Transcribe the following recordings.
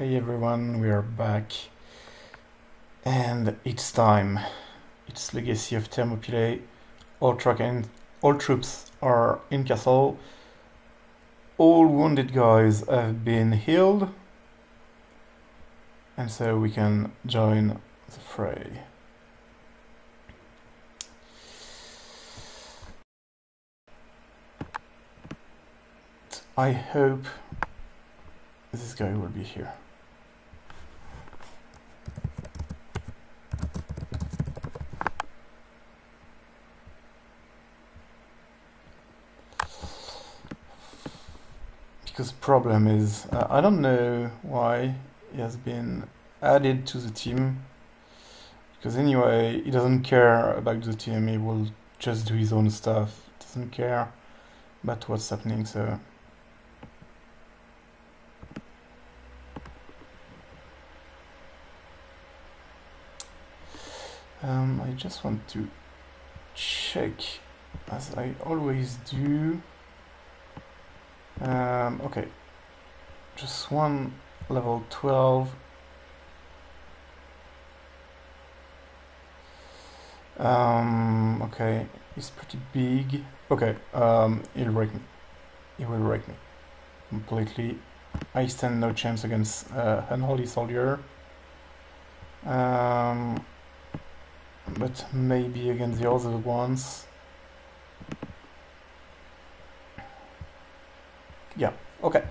Hey everyone, we are back. And it's time. It's Legacy of Thermopylae. All, all troops are in castle. All wounded guys have been healed. And so we can join the fray. I hope this guy will be here. Because problem is, uh, I don't know why he has been added to the team. Because anyway, he doesn't care about the team, he will just do his own stuff. Doesn't care about what's happening, so Um, I just want to check, as I always do. Um, okay, just one level 12. Um, okay, it's pretty big. Okay, um, he'll break me. It will break me completely. I stand no chance against uh, Unholy Soldier. Um, but maybe against the other ones. Yeah, okay.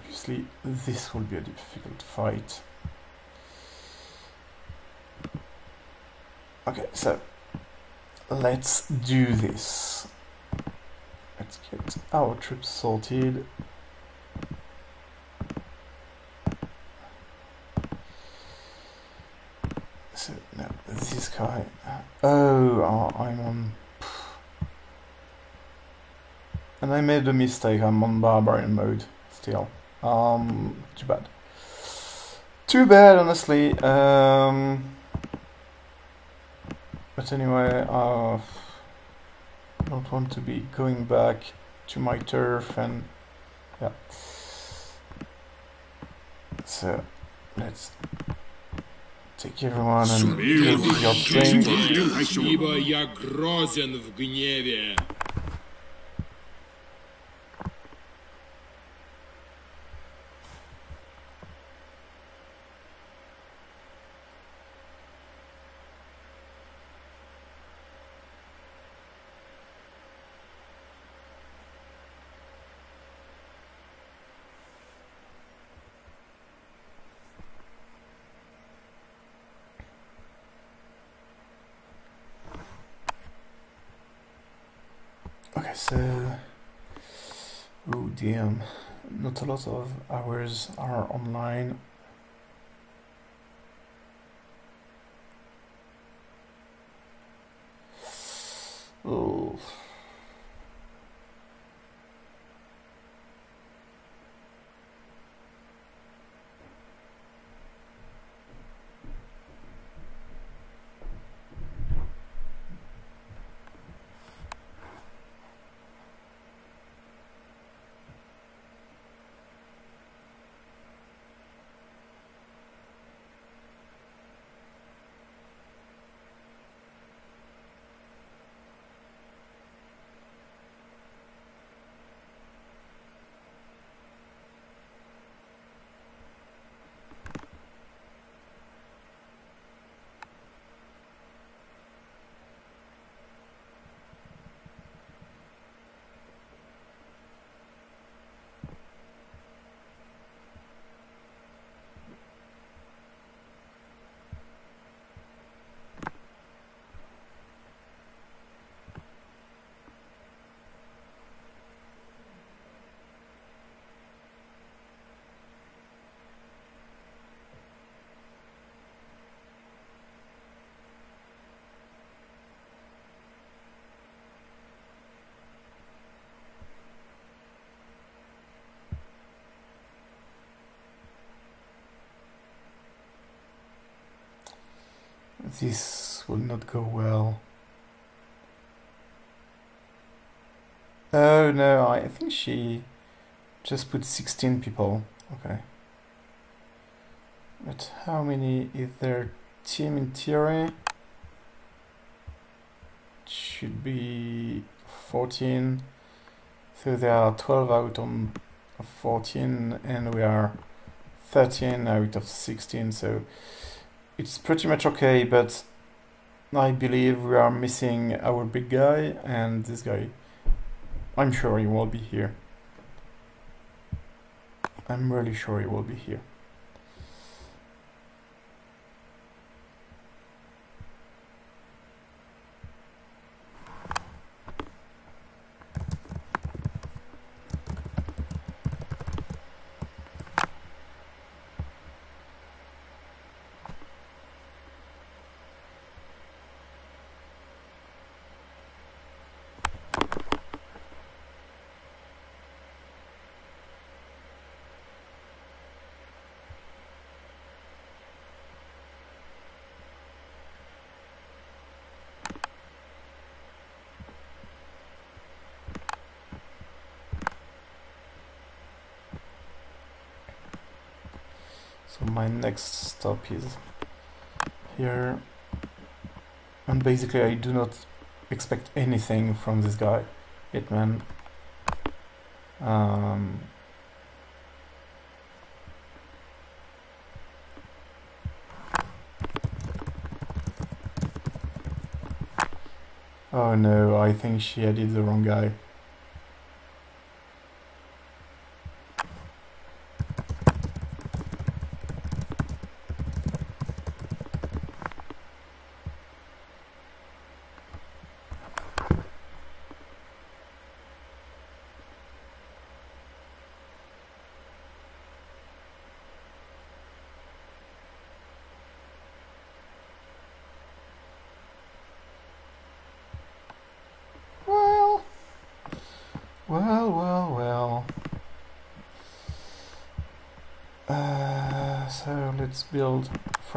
Obviously this will be a difficult fight. Okay, so let's do this. Let's get our troops sorted. So now this guy. Oh, uh, I'm on. And I made a mistake. I'm on barbarian mode still. Um, too bad. Too bad, honestly. Um, but anyway, uh, I don't want to be going back to my turf and yeah. So let's take everyone and take your strength. So uh, oh damn, not a lot of ours are online. This will not go well. Oh no, I think she just put 16 people. Okay. But how many is their team in theory? Should be 14. So they are 12 out on of 14 and we are 13 out of 16 so it's pretty much okay but I believe we are missing our big guy and this guy. I'm sure he will be here. I'm really sure he will be here So my next stop is here. And basically I do not expect anything from this guy, Hitman. Um, oh no, I think she added the wrong guy. Well, well, well, well. Uh, so let's build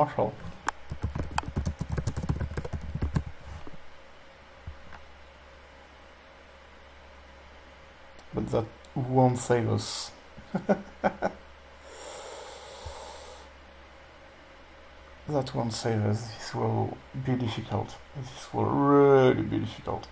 Oh, I am a marshal. But that won't save us. that won't save us. This will be difficult. This will really be difficult.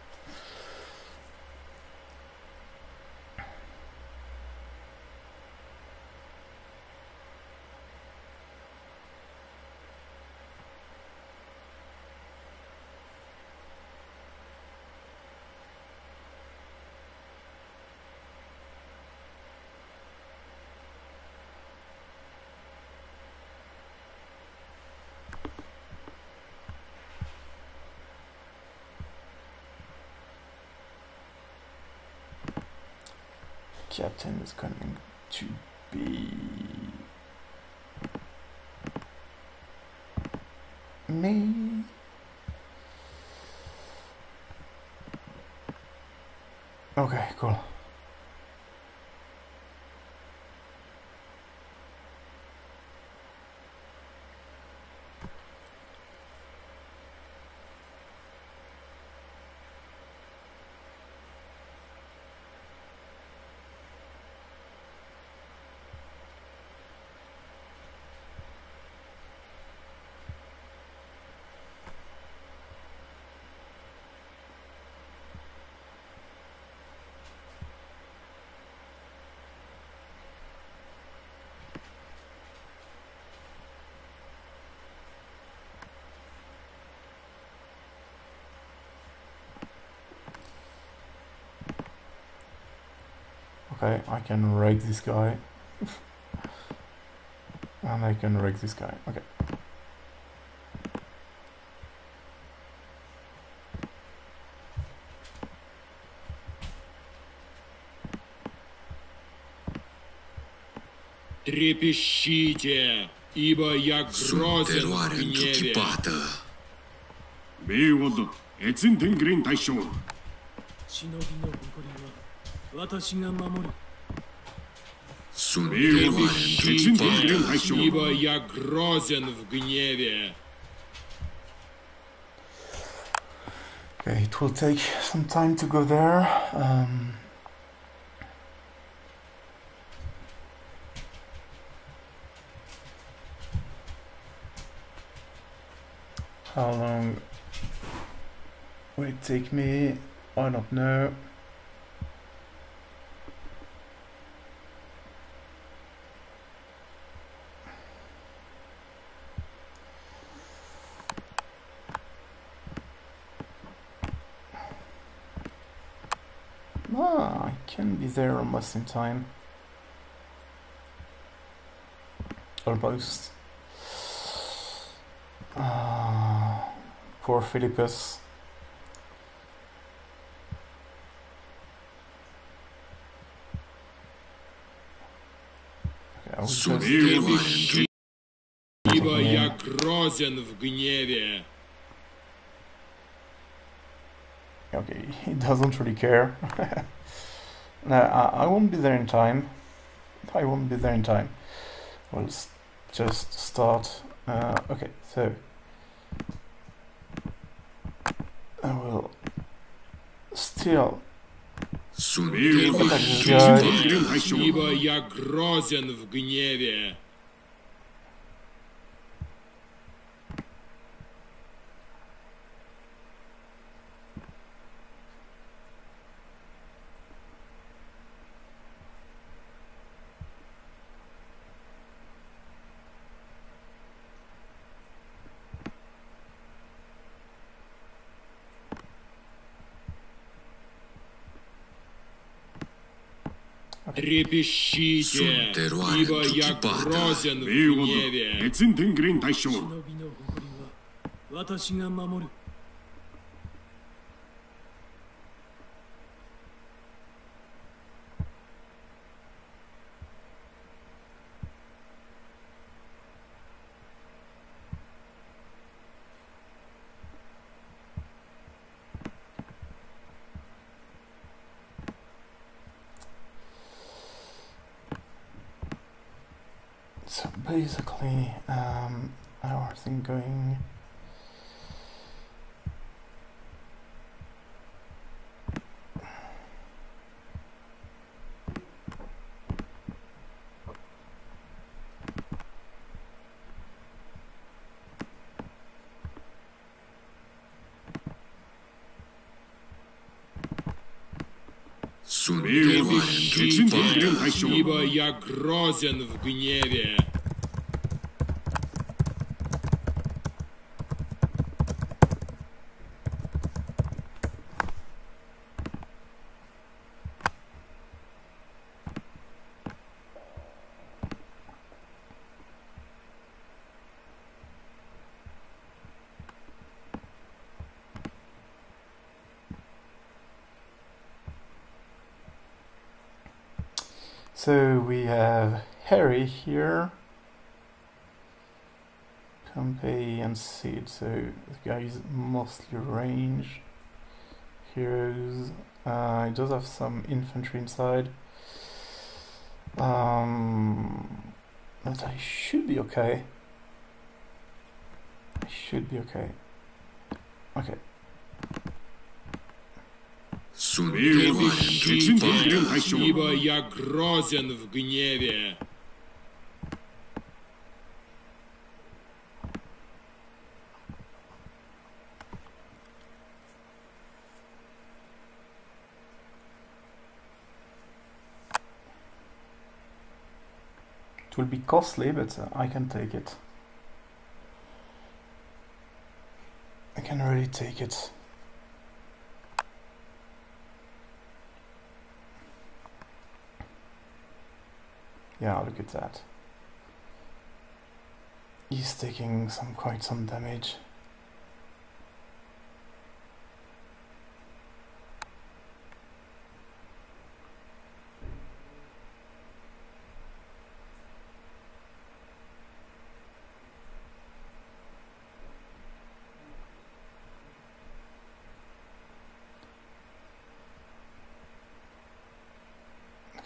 Captain is going to be me. Okay, I can wreck this guy. and I can wreck this guy. Okay. Трепещите, ибо я грозен в Sunteroare гневе. închechipată. 冥王だ越前天元大将忍びの誇りは 私が守る Sunteroare închechipată. Ибо я грозен в гневе. Okay, it will take some time to go there. Um, how long will it take me? I don't know. be there almost in time. Almost. Ah, poor Philippus. Okay, I will just- Sunteroare Ибо я грозен в гневе. Okay, he doesn't really care. No, I, I won't be there in time. I won't be there in time. We'll just start. Uh, okay, so I will still Сумел защитить, я грозен в гневе. Трепещите, Sunteroare ибо я închechipată. грозен в 冥王 гневе. だ越前天元大将忍びの誇りは私が守る Ибо я грозен в гневе. and Sid. So the guy is mostly range. Heroes. Uh, he does have some infantry inside. Um, but I should be okay. I should be okay. Okay. Sunteroare închechipată. Ибо я грозен в гневе. Will be costly, but I can take it. I can really take it. Yeah, look at that. He's taking some quite some damage.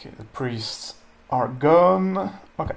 Okay, the priests are gone. Okay.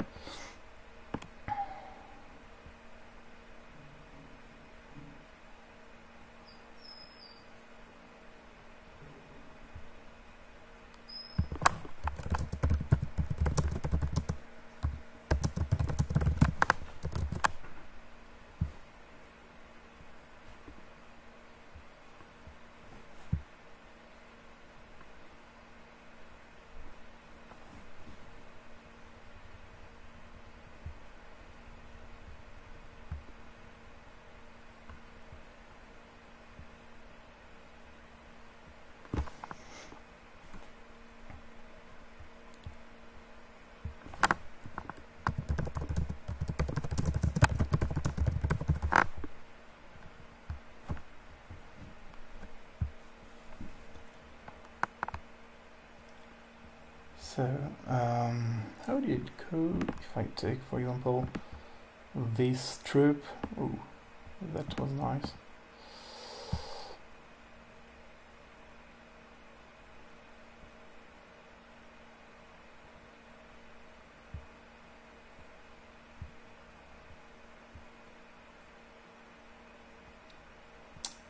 So, um, how did it go if I take, for example, this troop? Ooh, that was nice.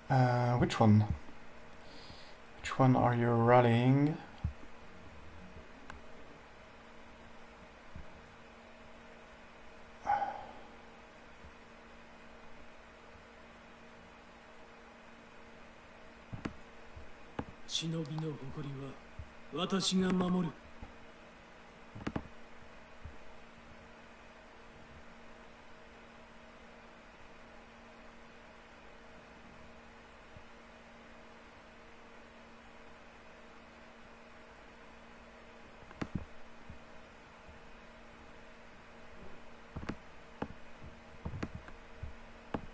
Uh, which one? Which one are you rallying? "びの誇りは私が守る」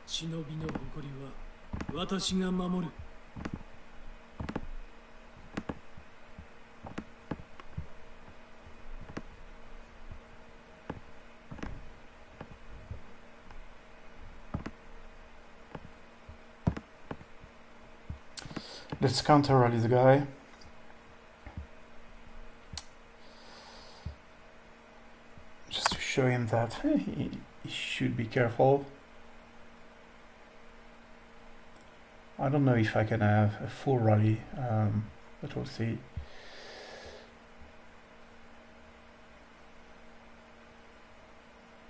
忍びの誇りは私が守る。Let's counter rally the guy. Just to show him that he, should be careful. I don't know if I can have a full rally, um, but we'll see.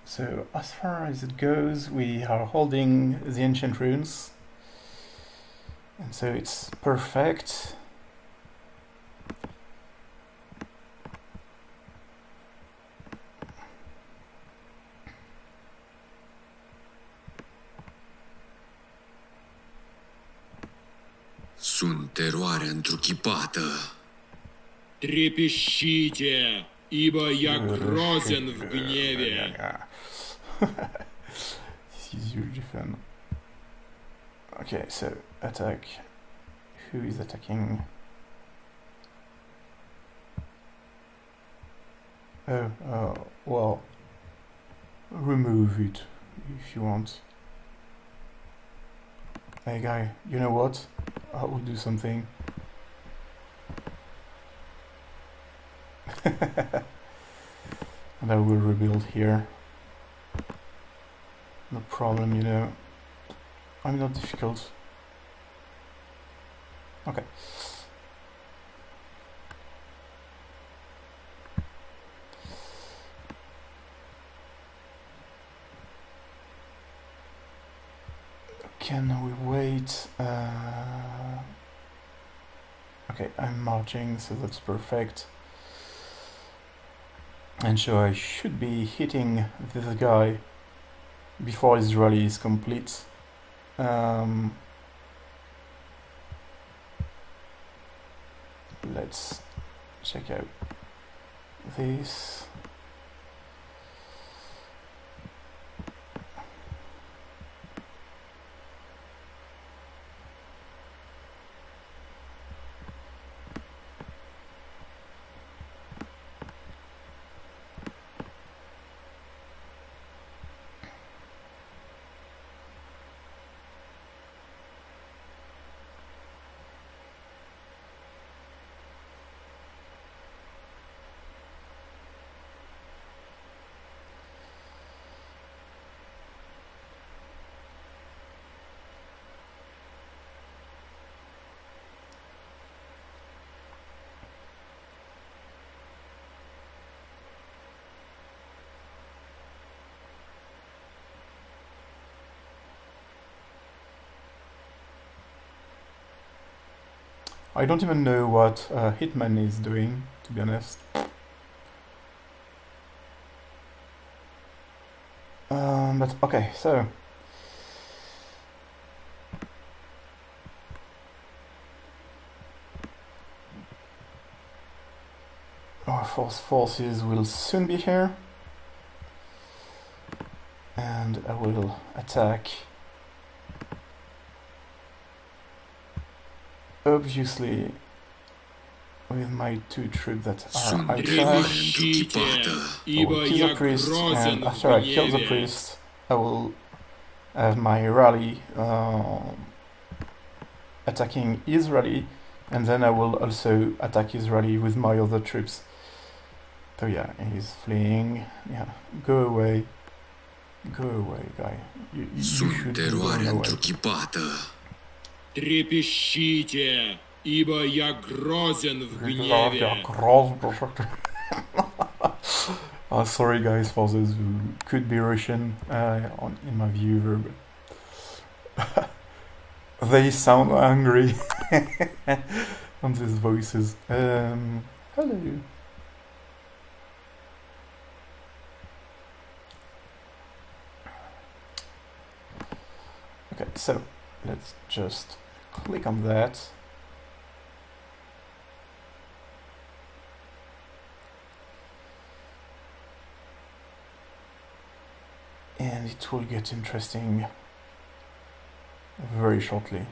So as far as it goes, we are holding the ancient runes. And so it's perfect. Sunt teroarea întruchipată. Трепещите, ибо я грозен в гневе. this is usually fun. Okay, so attack. Who is attacking? Oh, uh, well, remove it if you want. Hey guy, you know what? I will do something. and I will rebuild here. No problem, you know. I'm not difficult. Okay. Can we wait? Uh, okay, I'm marching, so that's perfect. And so I should be hitting this guy before his rally is complete. Um, let's check out this. I don't even know what uh, Hitman is doing, to be honest. Um, but okay, so our force forces will soon be here, and I will attack. obviously with my two troops that are outside. I will kill the priest, and after I kill the priest, I will have my rally uh, attacking his rally, and then I will also attack his rally with my other troops. So yeah, he's fleeing. Yeah, go away. Go away, guy. You, you Sunt. Трепещите, ибо я грозен в гневе. Uh, sorry guys for those who could be Russian uh, on, in my viewer, but they sound angry on these voices. Um, hello. Okay, so let's just click on that. and it will get interesting very shortly.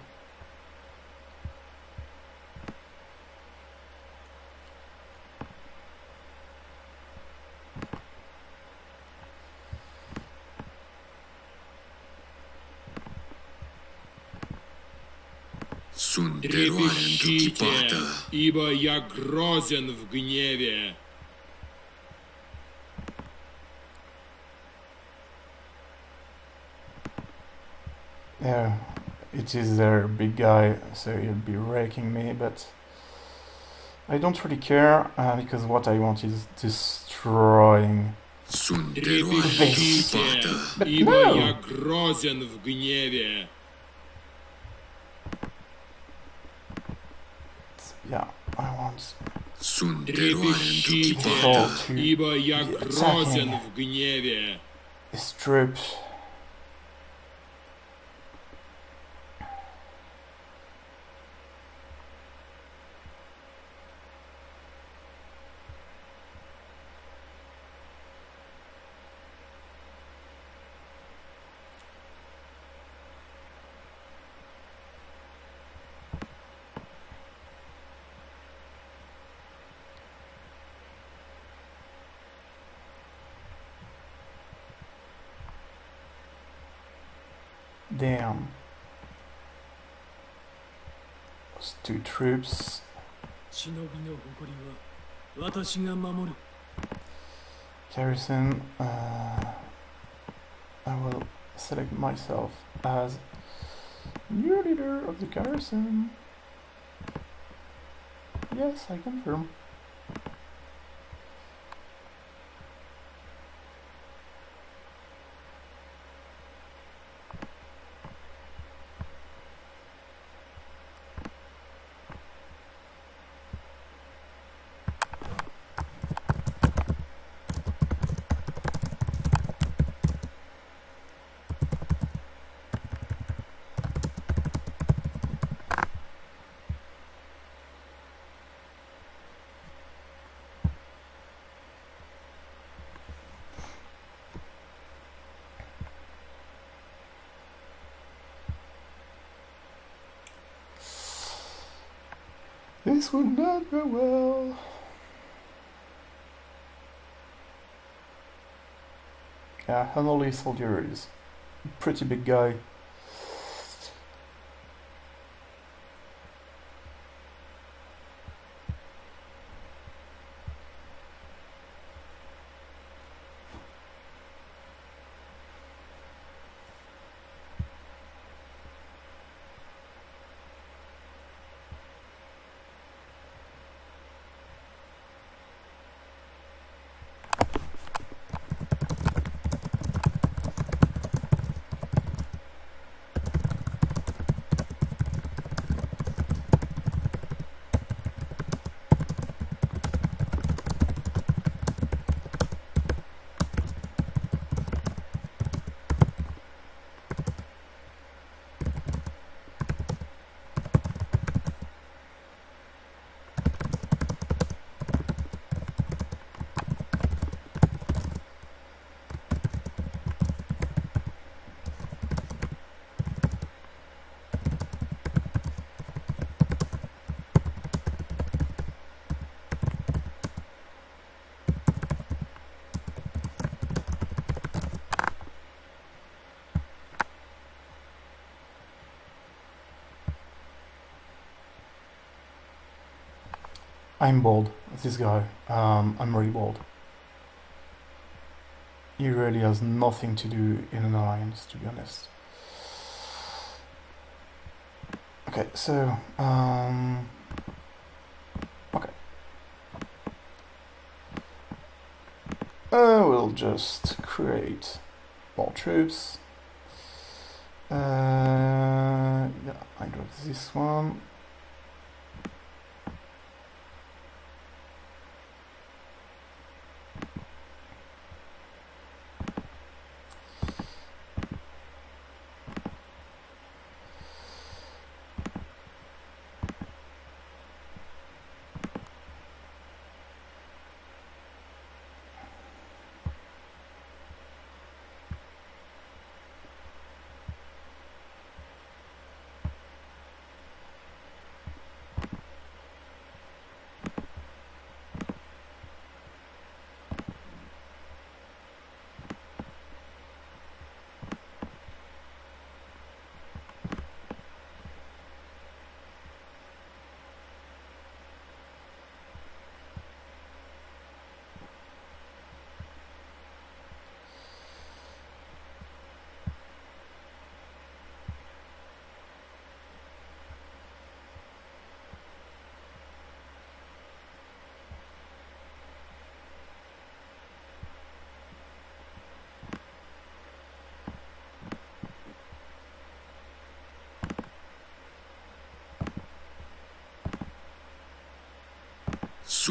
Sunt teroare Трепещите, întruchipată. ибо я грозен в гневе. Yeah, it is their big guy, so he'll be raking me, but I don't really care uh, because what I want is destroying. Sunt teroare Трепещите, întruchipată. But ибо no. я грозен в гневе. Yeah, I want Sunt teroare Трепещите, întruchipată. to ибо я be грозен attacking в гневе. his troops. Damn. Those two troops. Garrison, uh, I will select myself as new leader of the garrison. Yes, I confirm. Will not go well. Yeah, Unholy Soldier is pretty big guy. I'm bold. This guy. Um, I'm really bold. He really has nothing to do in an alliance, to be honest. Okay, so um, okay. Uh, we'll just create more troops. Uh, yeah, I got this one.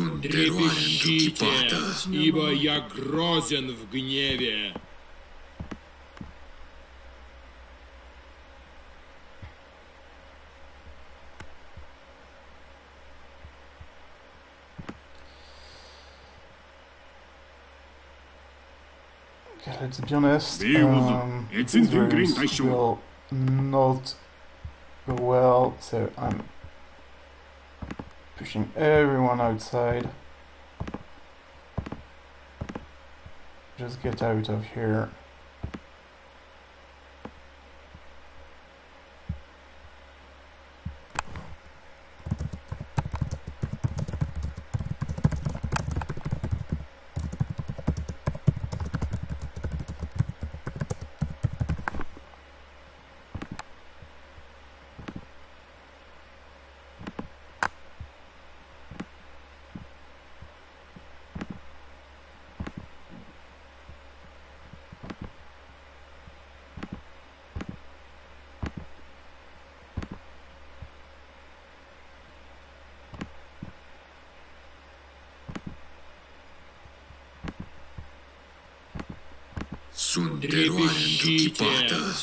Teroare Трепещите, ибо я грозен в гневе. Okay, let's be honest. Um, it's in green Taisho. will not well, so I'm pushing everyone outside. Just get out of here.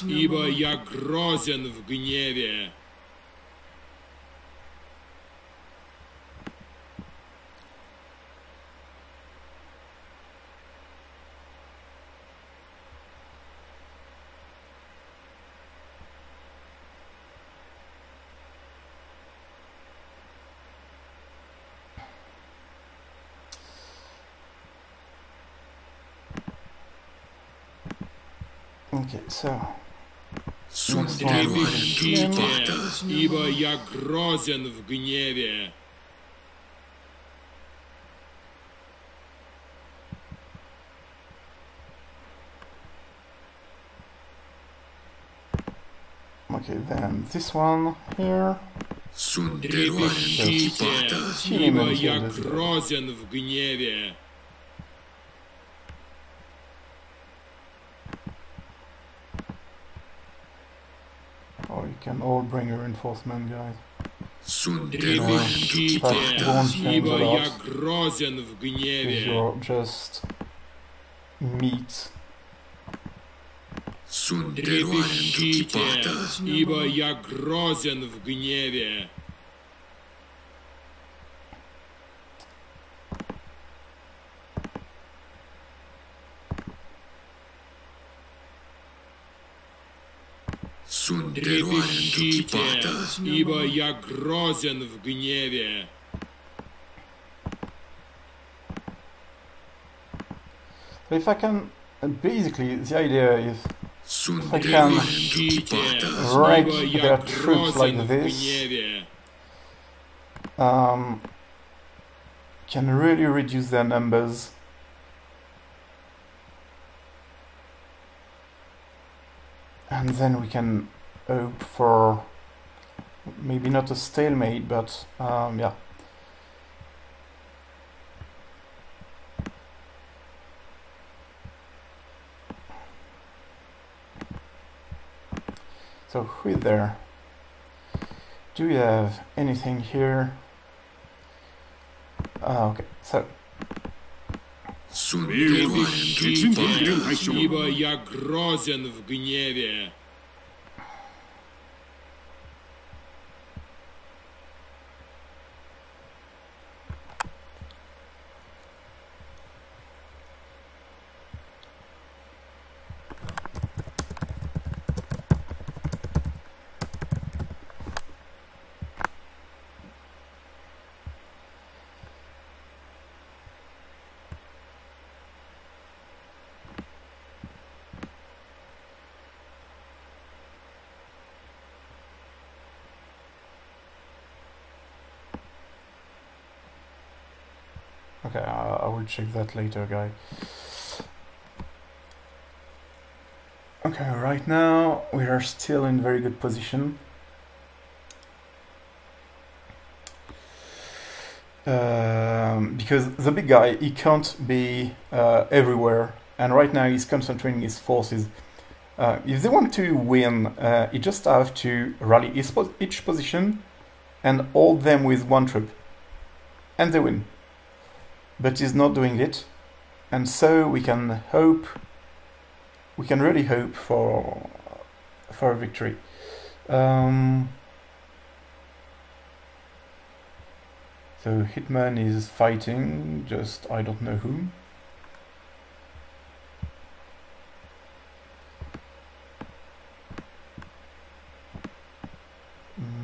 Ибо я грозен в гневе. Okay, so Întruchipată. ибо я грозен в гневе. okay, then this one here. Трепещите, ибо я грозен в гневе. Oldbringer Enforcement Guide. Трепещите, ибо я грозен в гневе. Just meat. Ибо я грозен в гневе. teroare Трепещите, întruchipată. ибо я грозен в гневе. So if I can, uh, basically, the idea is Sunt If I teroare can- întruchipată. Wreck ибо я their troops like грозен в this. гневе. um, can really reduce their numbers. And then we can hope for maybe not a stalemate, but um, yeah. So who is there? Do we have anything here? Uh, okay, so. Ибо я грозен в гневе. I check that later, guy. Okay, right now we are still in very good position. Um, because the big guy, he can't be uh, everywhere, and right now he's concentrating his forces. Uh, if they want to win, uh, he just have to rally each, each position and hold them with one troop, and they win but he's not doing it. And so we can hope, we can really hope for for a victory. Um, so Hitman is fighting, just I don't know whom.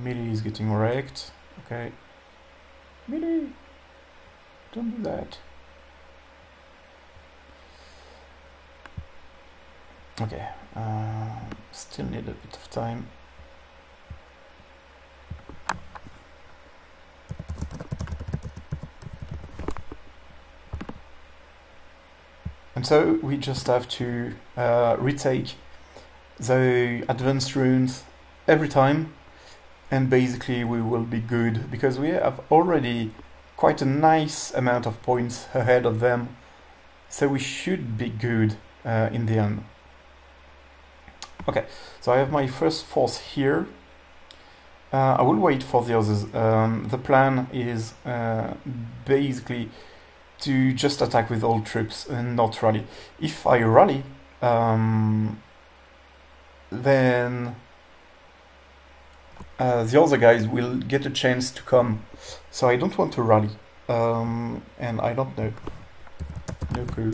Millie is getting wrecked. Okay. Millie! Don't do that. Okay, uh, still need a bit of time. And so we just have to uh, retake the advanced runes every time and basically we will be good because we have already quite a nice amount of points ahead of them, so we should be good uh, in the end. Okay, so I have my first force here. Uh, I will wait for the others. Um, the plan is uh, basically to just attack with all troops and not rally. If I rally, um, then uh, the other guys will get a chance to come. So I don't want to rally. Um, and I don't know. No clue.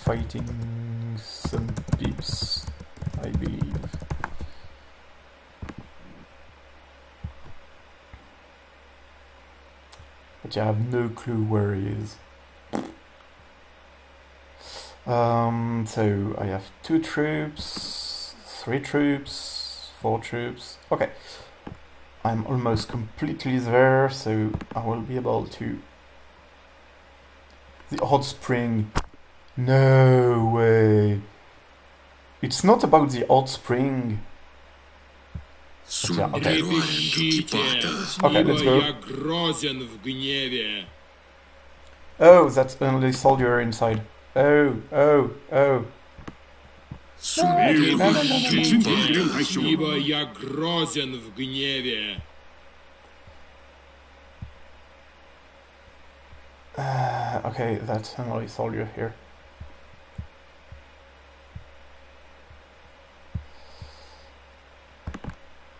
Fighting some peeps, I believe. But yeah, I have no clue where he is. Um, so I have two troops, three troops, four troops. Okay, I'm almost completely there, so I will be able to... The hot spring. No way. It's not about the hot spring. Yeah, okay. okay, let's go. Oh, that's only soldier inside. Oh, oh, oh. Ибо я грозен в гневе. Okay, that's all you here.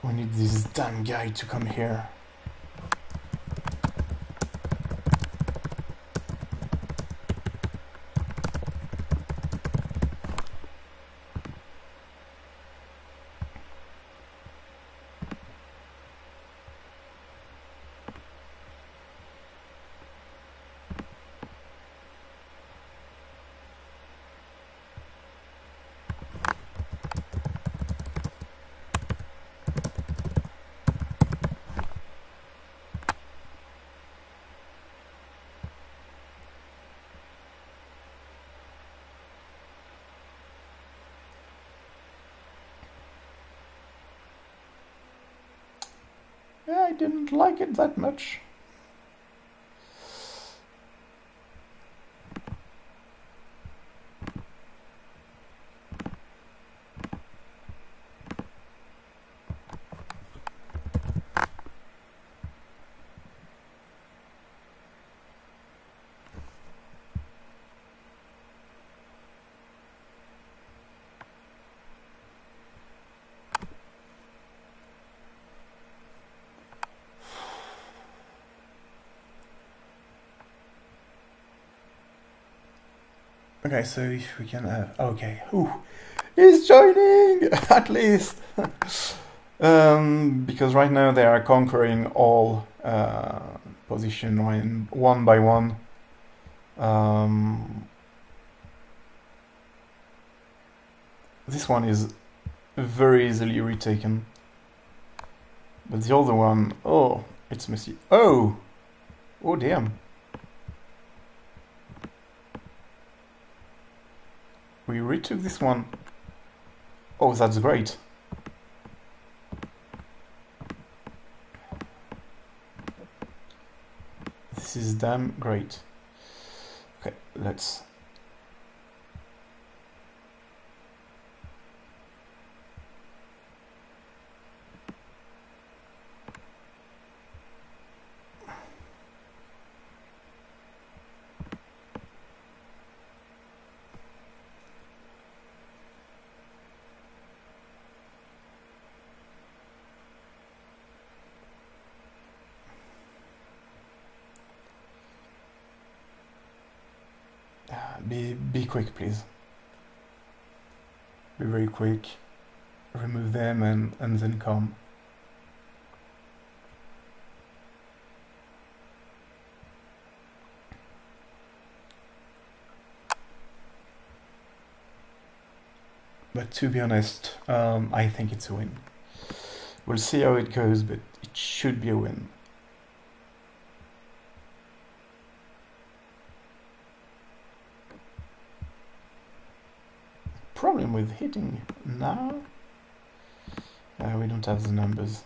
We need this damn guy to come here. Like it that much. Okay, so if we can have okay, Ooh, he's joining at least. um, because right now they are conquering all uh, position one, one by one. Um, this one is very easily retaken, but the other one, oh, it's messy. Oh, oh damn. We retook this one. Oh, that's great. This is damn great. Okay, let's... Uh, be be quick, please. Be very quick. Remove them and and then come. But to be honest, um, I think it's a win. We'll see how it goes, but it should be a win. Problem with hitting now. Uh, we don't have the numbers.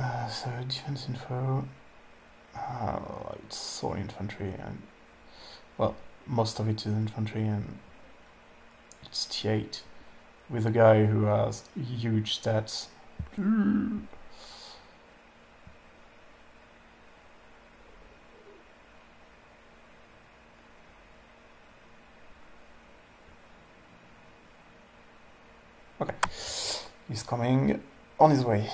Uh, so defense info. Uh, it's all infantry and well, most of it is infantry and it's T8 with a guy who has huge stats. Okay, he's coming on his way.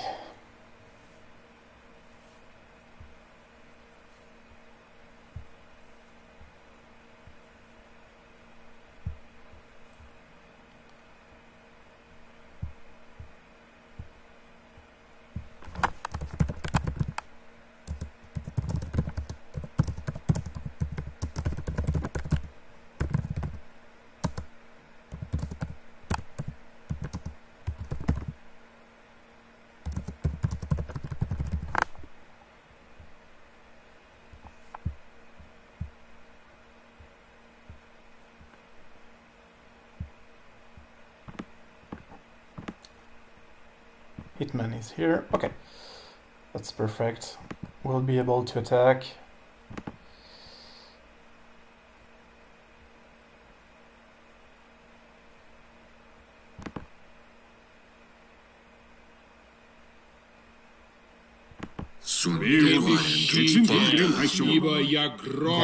here. Okay, that's perfect. We'll be able to attack.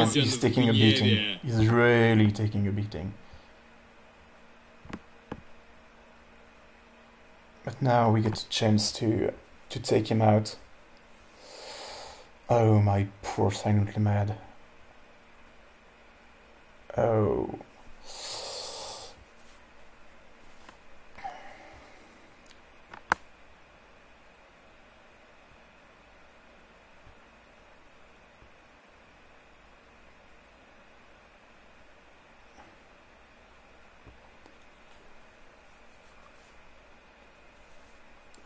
Again, he's taking a beating. He's really taking a beating. But now we get a chance to to take him out. Oh, my poor silently mad. Oh.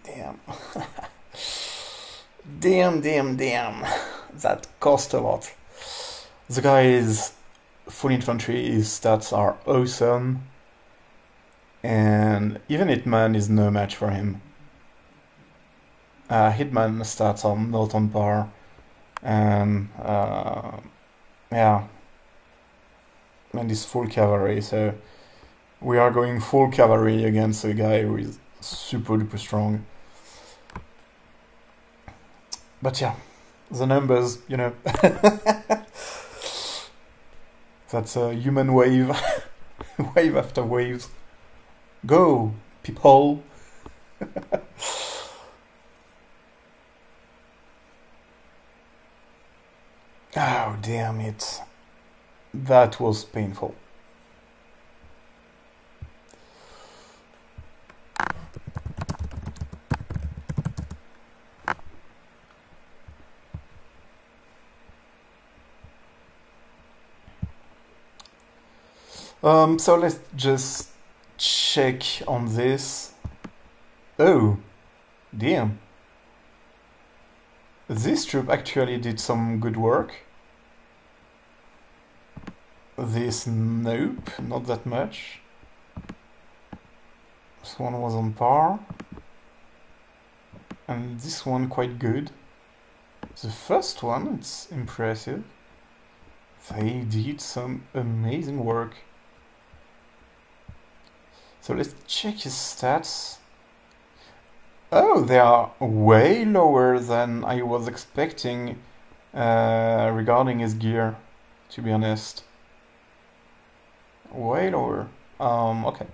Damn. Damn, damn, damn. That cost a lot. The guy is full infantry, his stats are awesome. And even Hitman is no match for him. Uh, Hitman stats are not on par. And uh, yeah. And he's full cavalry, so we are going full cavalry against a guy who is super duper strong. But yeah, the numbers, you know. That's a human wave. wave after waves. Go, people. oh, damn it. That was painful. Um, so let's just check on this. Oh, damn. This troop actually did some good work. This, nope, not that much. This one was on par. And this one quite good. The first one, it's impressive. They did some amazing work. So let's check his stats. Oh, they are way lower than I was expecting uh, regarding his gear, to be honest. Way lower. Um, okay.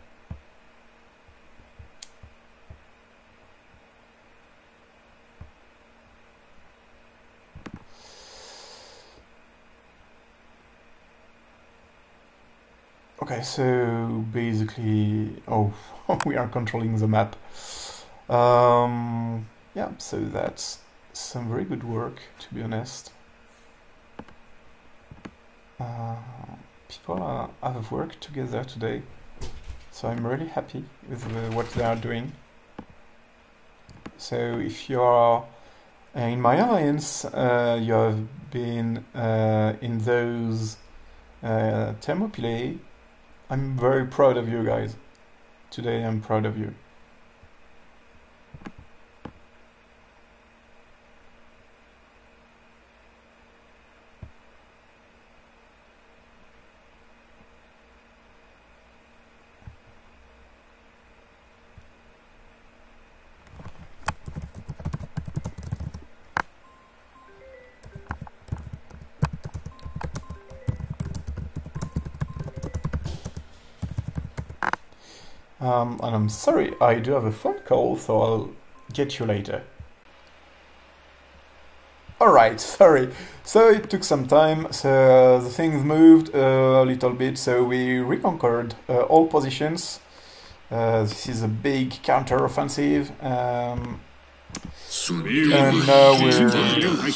So basically, oh, we are controlling the map. Um, yeah, so that's some very good work, to be honest. Uh, people are, have worked together today, so I'm really happy with what they are doing. So if you are uh, in my alliance, uh, you have been uh, in those uh, Thermopylae I'm very proud of you guys. Today I'm proud of you. Um, and I'm sorry, I do have a phone call, so I'll get you later. Alright, sorry. So it took some time, so the things moved a little bit, so we reconquered uh, all positions. Uh, this is a big counter-offensive. Um, and now we're,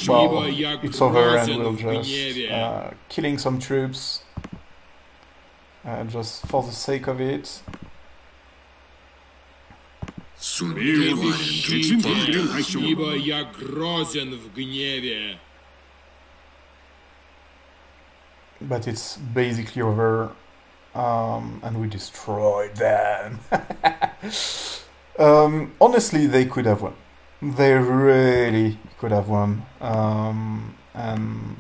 well, it's over and we'll just uh, killing some troops uh, just for the sake of it. Ибо я грозен в гневе. But it's basically over, um, and we destroyed them. um, honestly, they could have won. They really could have won. Um, and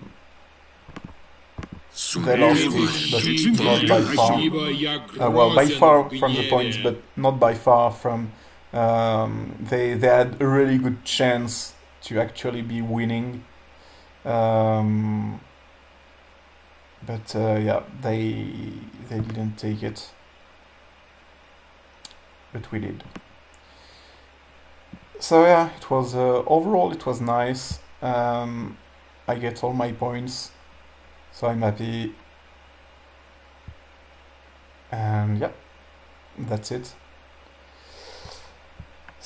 they lost it, but not by far. Uh, well, by far from the points, but not by far from um, they they had a really good chance to actually be winning. Um, but uh, yeah, they they didn't take it. But we did. So yeah, it was uh, overall it was nice. Um, I get all my points, so I'm happy. And yeah, that's it.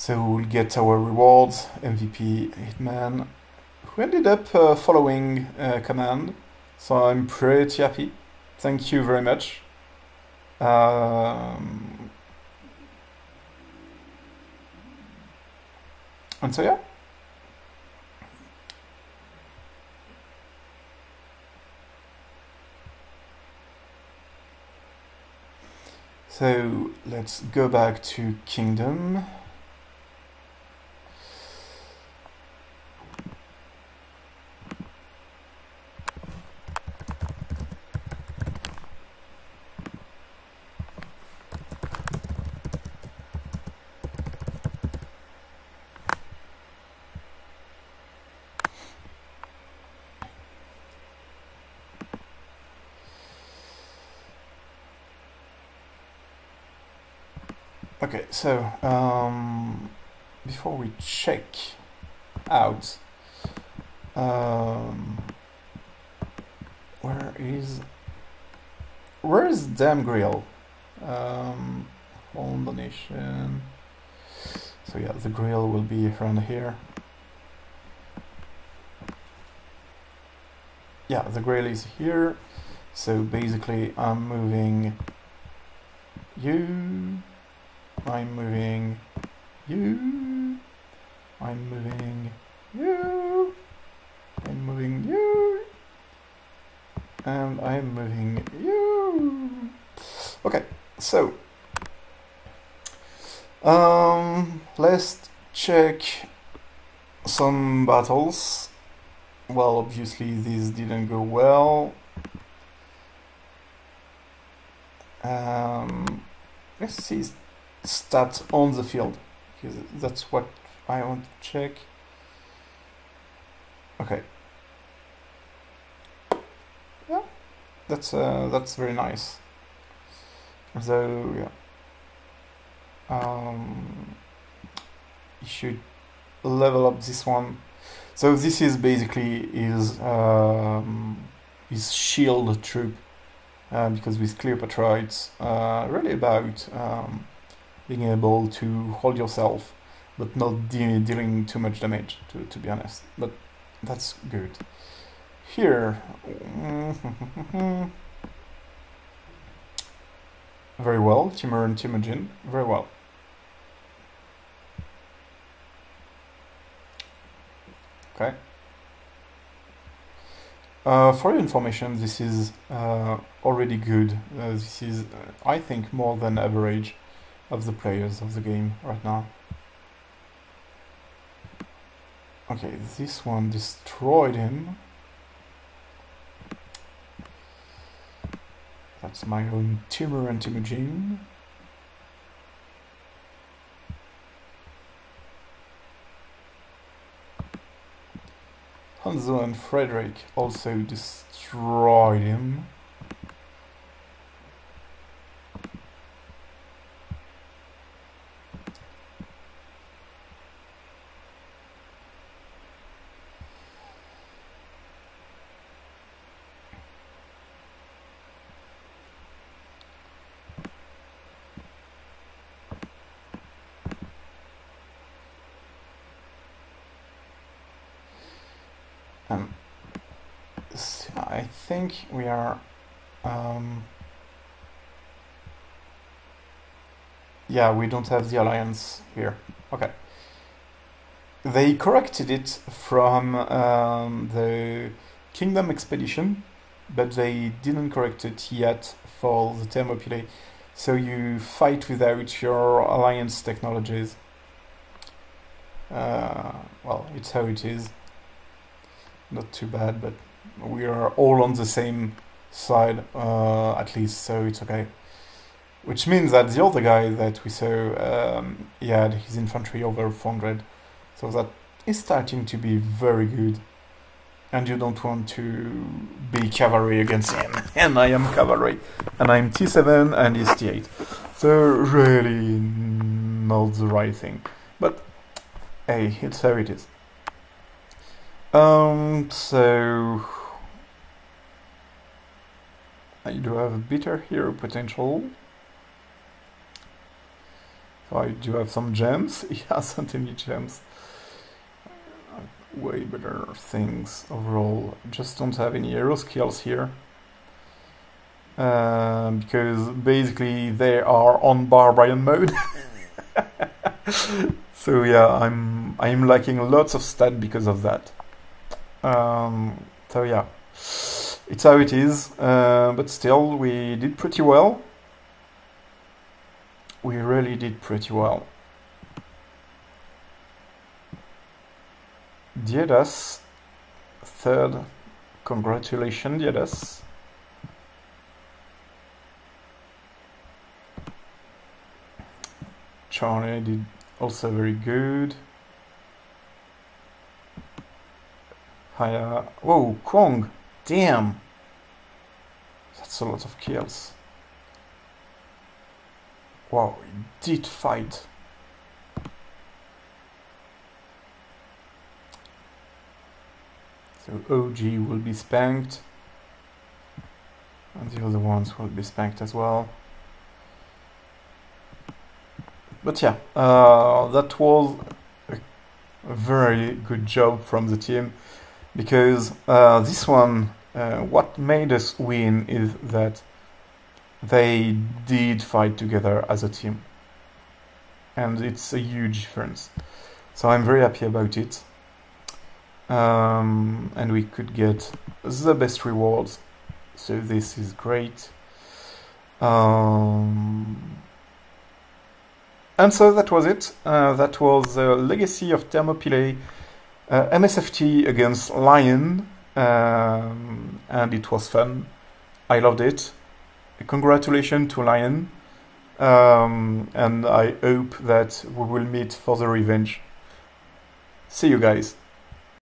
So we'll get our rewards, MVP Hitman, who ended up uh, following uh, command. So I'm pretty happy. Thank you very much. Um, and so yeah. So let's go back to Kingdom. Okay, so um, before we check out, um, where is where is Damn Grill? Um, home donation. So yeah, the grill will be around here. Yeah, the grill is here. So basically, I'm moving you. I'm moving you. I'm moving you. I'm moving you. And I'm moving you. Okay, so um, let's check some battles. Well, obviously these didn't go well. Um, let's see stats on the field because that's what I want to check. Okay. Yeah, that's uh, that's very nice. So yeah, um, you should level up this one. So this is basically his um, his shield troop. Uh, because with Cleopatra, it's uh, really about um, being able to hold yourself, but not de- dealing too much damage, to, to be honest. But that's good. Here, very well, Timur and Temujin, very well. Okay. Uh, for your information, this is uh, already good. Uh, this is, uh, I think, more than average of the players of the game right now. Okay, this one destroyed him. That's my own Timur and Temujin. Hanzo and Frederick also destroyed him. Um, s- I think we are. Um, yeah, we don't have the alliance here. Okay. They corrected it from um, the Kingdom Expedition, but they didn't correct it yet for the Thermopylae. So you fight without your alliance technologies. Uh, well, it's how it is. Not too bad, but we are all on the same side, uh, at least, so it's okay. Which means that the other guy that we saw, um, he had his infantry over 400, so that is starting to be very good. And you don't want to be cavalry against him. And I am cavalry. And I'm T7 and he's T8. So really not the right thing. But hey, it's how it is. Um, so I do have a bitter hero potential. So I do have some gems. He hasn't any gems. Way better things overall. Just don't have any hero skills here. Um, because basically they are on barbarian mode. so yeah, I'm I'm lacking lots of stat because of that. Um, so yeah, it's how it is. Uh, but still, we did pretty well. We really did pretty well. Diedas, third. Congratulations, Diedas. Charlie did also very good. Haya. Whoa, Kwong! Damn! That's a lot of kills. Wow, he did fight. So OG will be spanked. And the other ones will be spanked as well. But yeah, uh, that was a very good job from the team because uh, this one, uh, what made us win is that they did fight together as a team, and it's a huge difference. So I'm very happy about it, um, and we could get the best rewards. So this is great. Um, and so that was it. Uh, that was the legacy of Thermopylae uh, MSFT against Lion, um, and it was fun. I loved it. Congratulations to Lion, um, and I hope that we will meet for the revenge. See you guys.